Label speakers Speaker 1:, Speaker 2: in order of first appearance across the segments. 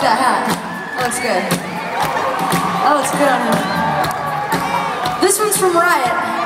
Speaker 1: that hat. That looks good. That looks good on him. This one's from Riot.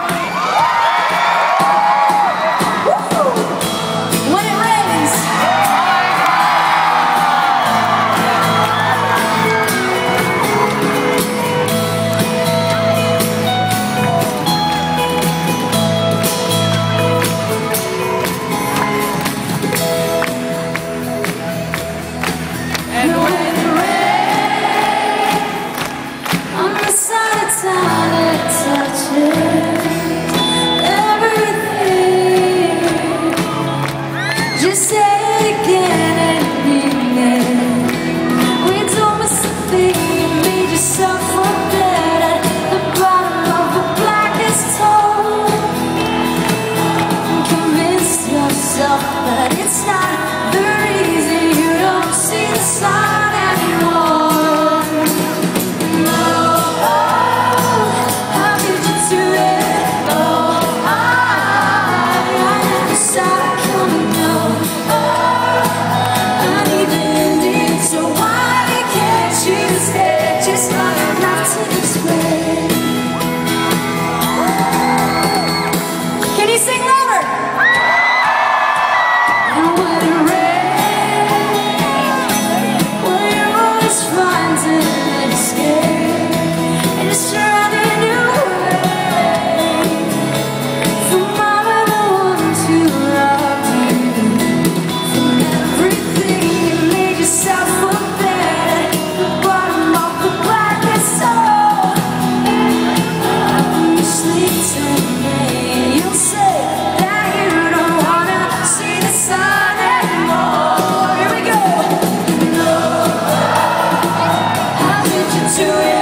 Speaker 1: to you.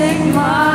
Speaker 2: Take my